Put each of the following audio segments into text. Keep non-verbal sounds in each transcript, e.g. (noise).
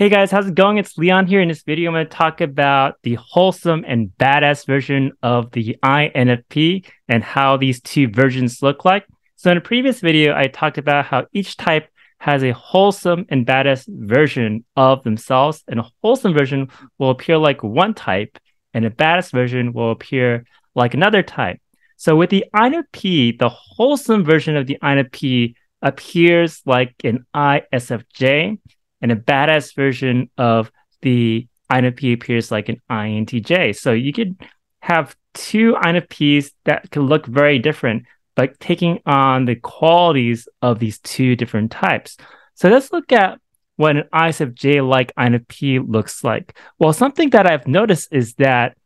Hey guys, how's it going? It's Leon here. In this video, I'm going to talk about the wholesome and badass version of the INFP and how these two versions look like. So in a previous video, I talked about how each type has a wholesome and badass version of themselves, and a wholesome version will appear like one type, and a badass version will appear like another type. So with the INFP, the wholesome version of the INFP appears like an ISFJ, and a badass version of the INFP appears like an INTJ. So you could have two INFPs that could look very different, but taking on the qualities of these two different types. So let's look at what an ISFJ like INFP looks like. Well, something that I've noticed is that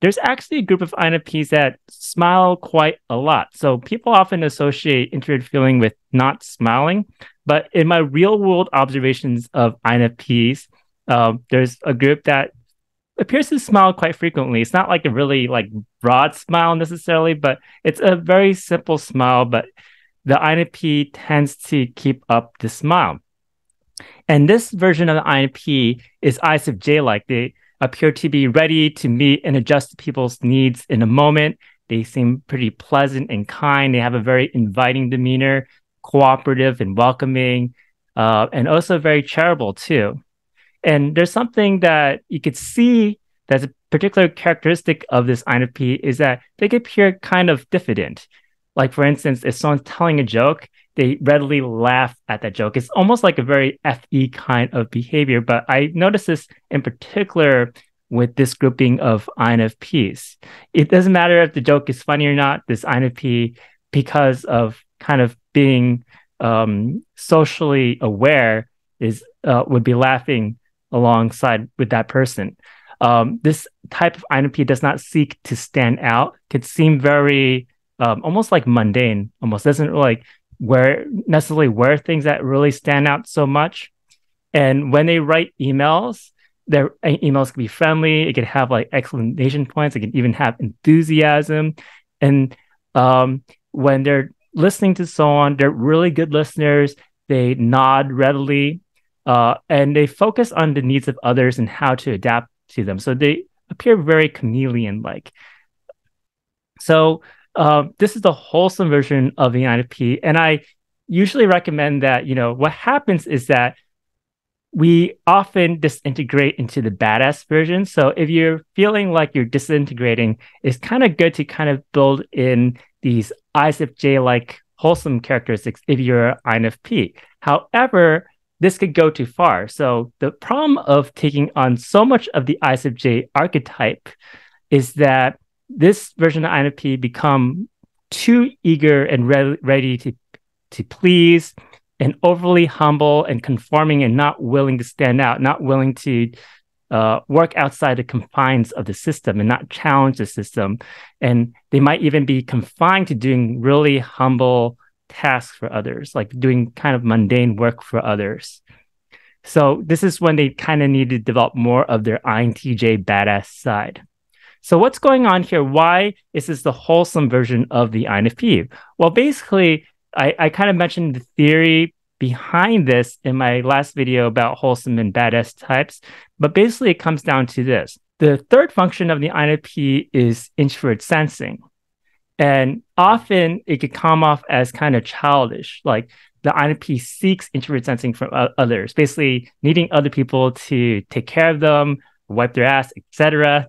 there's actually a group of INFPs that smile quite a lot. So people often associate introverted feeling with not smiling, but in my real world observations of INFPs, um, there's a group that appears to smile quite frequently. It's not like a really like broad smile necessarily, but it's a very simple smile. But the INFP tends to keep up the smile. And this version of the INFP is ISFJ like. They appear to be ready to meet and adjust people's needs in a moment. They seem pretty pleasant and kind. They have a very inviting demeanor cooperative and welcoming, uh, and also very charitable too. And there's something that you could see that's a particular characteristic of this INFP is that they could appear kind of diffident. Like for instance, if someone's telling a joke, they readily laugh at that joke. It's almost like a very FE kind of behavior. But I noticed this in particular with this grouping of INFPs. It doesn't matter if the joke is funny or not, this INFP, because of kind of being um, socially aware is uh, would be laughing alongside with that person. Um, this type of INFP does not seek to stand out. Could seem very um, almost like mundane. Almost doesn't like wear necessarily where things that really stand out so much. And when they write emails, their emails can be friendly. It can have like exclamation points. It can even have enthusiasm. And um, when they're listening to someone. They're really good listeners. They nod readily, uh, and they focus on the needs of others and how to adapt to them. So they appear very chameleon-like. So uh, this is the wholesome version of the INFP, and I usually recommend that. You know, what happens is that we often disintegrate into the badass version. So if you're feeling like you're disintegrating, it's kind of good to kind of build in these ISFJ like wholesome characteristics if you're INFP. However, this could go too far. So the problem of taking on so much of the ISFJ archetype is that this version of INFP become too eager and re- ready to to please and overly humble and conforming and not willing to stand out, not willing to uh, work outside the confines of the system and not challenge the system. And they might even be confined to doing really humble tasks for others, like doing kind of mundane work for others. So this is when they kind of need to develop more of their INTJ badass side. So what's going on here? Why is this the wholesome version of the INFP? Well, basically, I, I kind of mentioned the theory behind this in my last video about wholesome and badass types. But basically, it comes down to this. The third function of the INFP is introvert sensing. And often it could come off as kind of childish, like the INFP seeks introvert sensing from others, basically needing other people to take care of them, wipe their ass, etc.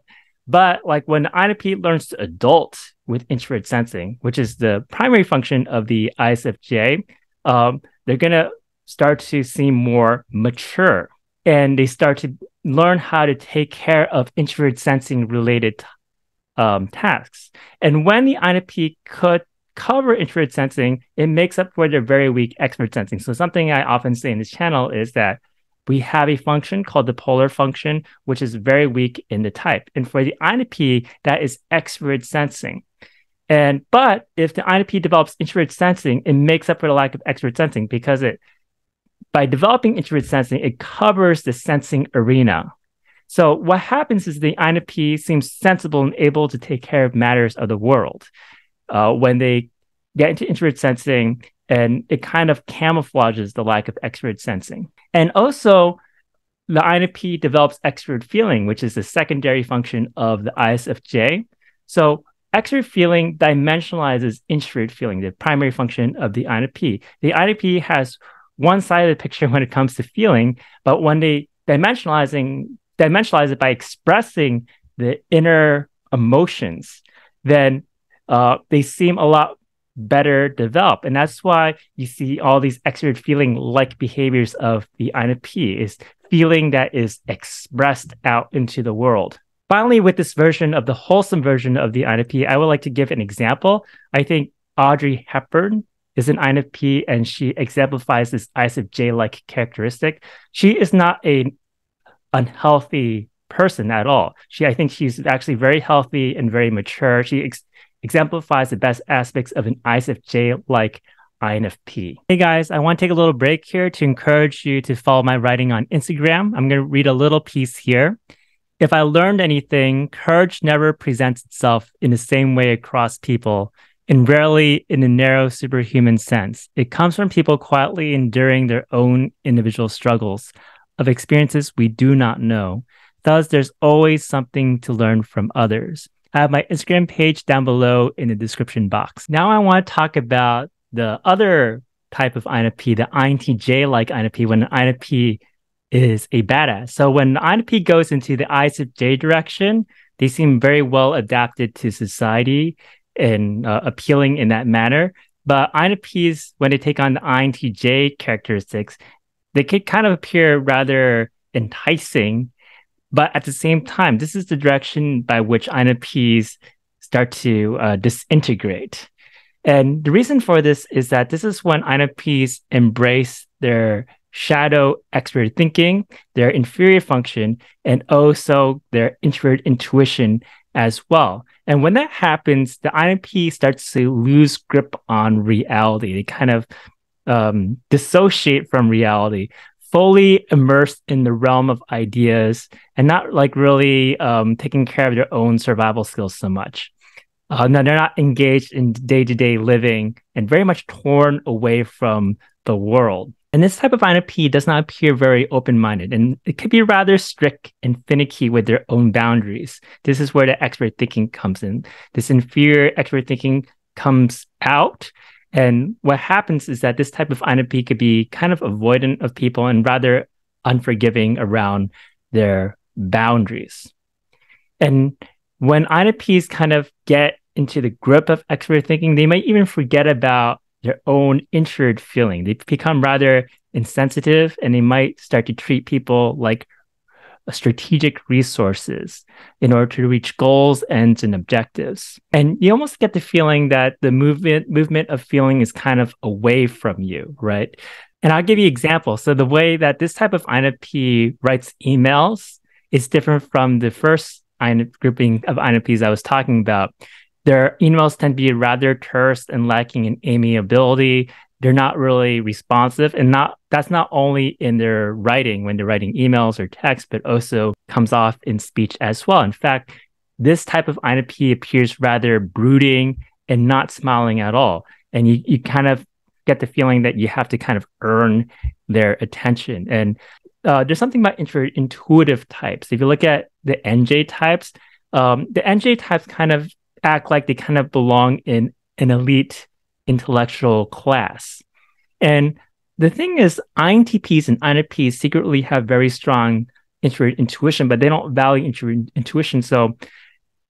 But like when INFP learns to adult with introvert sensing, which is the primary function of the ISFJ, um, they're going to start to seem more mature and they start to learn how to take care of introvert sensing related um, tasks. And when the INFP could cover introvert sensing, it makes up for their very weak extrovert sensing. So something I often say in this channel is that we have a function called the polar function, which is very weak in the type. And for the INP, that is extrovert sensing. And but if the INP develops introvert sensing, it makes up for the lack of extrovert sensing because it by developing introvert sensing, it covers the sensing arena. So what happens is the INFP seems sensible and able to take care of matters of the world. Uh, when they get into introvert sensing, and it kind of camouflages the lack of extrovert sensing. And also, the INFP develops extrovert feeling, which is the secondary function of the ISFJ. So extrovert feeling dimensionalizes introvert feeling, the primary function of the INFP. The INFP has one side of the picture (laughs) when it comes to feeling, but when they dimensionalizing dimensionalize it by expressing the inner emotions, then uh, they seem a lot better developed. And that's why you see all these extrovert feeling like behaviors of the INFP is feeling that is expressed out into the world. Finally, with this version of the wholesome version of the INFP, I would like to give an example. I think Audrey Hepburn is an INFP and she exemplifies this ISFJ-like characteristic. She is not a unhealthy person at all. She, I think she's actually very healthy and very mature. She ex- exemplifies the best aspects of an ISFJ like INFP. Hey guys, I want to take a little break here to encourage you to follow my writing on Instagram. I'm going to read a little piece here. If I learned anything, courage never presents itself in the same way across people, and rarely in a narrow superhuman sense. It comes from people quietly enduring their own individual struggles of experiences we do not know. Thus, there's always something to learn from others. I have my Instagram page down below in the description box. Now I want to talk about the other type of INFP, the INTJ like INFP, when an INFP is a badass. So when INFP goes into the ISFJ direction, they seem very well adapted to society and uh, appealing in that manner. But INFPs, when they take on the INTJ characteristics, they could kind of appear rather enticing but at the same time, this is the direction by which INFPs start to uh, disintegrate. And the reason for this is that this is when INFPs embrace their shadow extrovert thinking, their inferior function, and also their introvert intuition as well. And when that happens, the INFP starts to lose grip on reality. They kind of um, dissociate from reality, fully immersed in the realm of ideas and not like really um, taking care of their own survival skills so much. Uh, no, they're not engaged in day to day living and very much torn away from the world. And this type of INFP does not appear very open minded and it could be rather strict and finicky with their own boundaries. This is where the extrovert thinking comes in. This inferior extrovert thinking comes out and what happens is that this type of INFP could be kind of avoidant of people and rather unforgiving around their boundaries. And when INFPs kind of get into the grip of extrovert thinking, they might even forget about their own introvert feeling. They become rather insensitive and they might start to treat people like strategic resources in order to reach goals, ends, and objectives. And you almost get the feeling that the movement movement of feeling is kind of away from you, right? And I'll give you examples. So the way that this type of INFP writes emails is different from the first grouping of INFPs I was talking about. Their emails tend to be rather terse and lacking in amiability they're not really responsive and not that's not only in their writing when they're writing emails or text but also comes off in speech as well. In fact this type of INFP appears rather brooding and not smiling at all. And you, you kind of get the feeling that you have to kind of earn their attention. And uh, there's something about intuitive types. If you look at the nj types um, the nj types kind of act like they kind of belong in an elite intellectual class. And the thing is, INTPs and INFPs secretly have very strong intuition, but they don't value intuition. So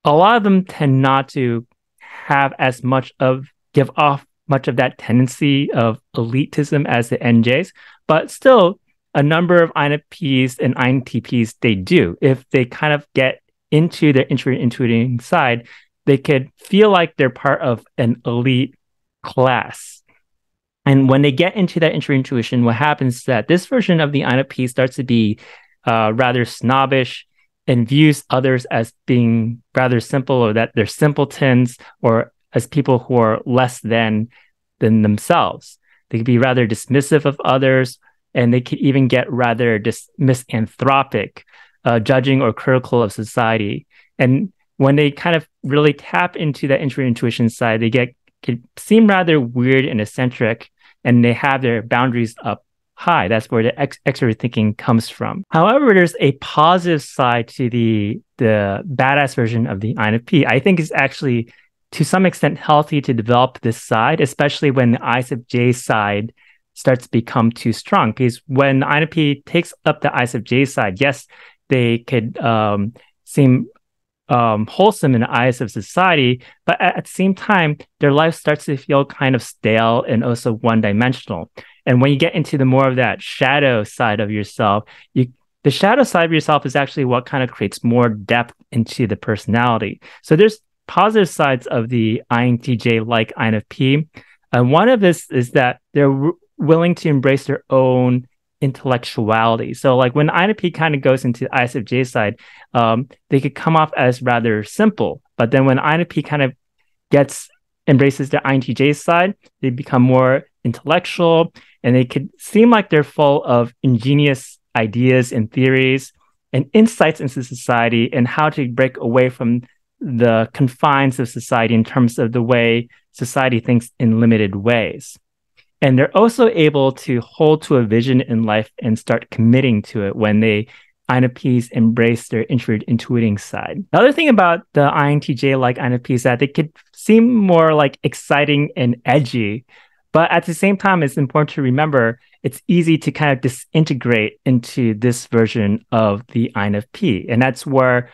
a lot of them tend not to have as much of give off much of that tendency of elitism as the NJs, but still a number of INFPs and INTPs they do. If they kind of get into their intuiting side, they could feel like they're part of an elite class. And when they get into that intro intuition, what happens is that this version of the INFP starts to be uh, rather snobbish and views others as being rather simple or that they're simpletons or as people who are less than than themselves. They could be rather dismissive of others and they could even get rather dis- misanthropic, uh, judging or critical of society. And when they kind of really tap into that intro intuition side, they get could seem rather weird and eccentric, and they have their boundaries up high. That's where the ex- extrovert thinking comes from. However, there's a positive side to the the badass version of the INFP. I think it's actually to some extent healthy to develop this side, especially when the ISFJ side starts to become too strong. Because when the INFP takes up the ISFJ side, yes, they could um, seem um, wholesome in the eyes of society, but at, at, the same time, their life starts to feel kind of stale and also one dimensional. And when you get into the more of that shadow side of yourself, you the shadow side of yourself is actually what kind of creates more depth into the personality. So there's positive sides of the INTJ like INFP. And one of this is that they're w- willing to embrace their own intellectuality. So like when INFP kind of goes into ISFJ side, um, they could come off as rather simple. But then when INFP kind of gets embraces the INTJ side, they become more intellectual and they could seem like they're full of ingenious ideas and theories and insights into society and how to break away from the confines of society in terms of the way society thinks in limited ways. And they're also able to hold to a vision in life and start committing to it when they INFPs embrace their introvert intuiting side. The other thing about the INTJ like INFP is that they could seem more like exciting and edgy, but at the same time, it's important to remember it's easy to kind of disintegrate into this version of the INFP. And that's where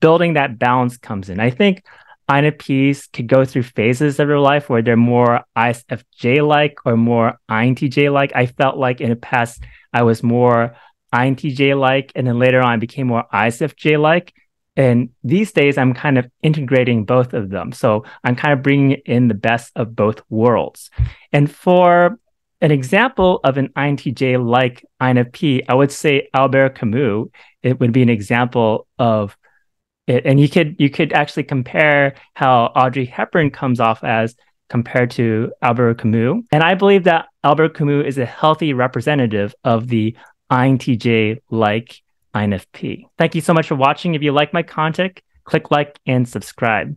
building that balance comes in. I think INFPs could go through phases of their life where they're more ISFJ like or more INTJ like. I felt like in the past, I was more INTJ like, and then later on, I became more ISFJ like. And these days, I'm kind of integrating both of them. So I'm kind of bringing in the best of both worlds. And for an example of an INTJ like INFP, I would say Albert Camus. It would be an example of it, and you could you could actually compare how Audrey Hepburn comes off as compared to Albert Camus. And I believe that Albert Camus is a healthy representative of the INTJ like INFP. Thank you so much for watching. If you like my content, click like and subscribe.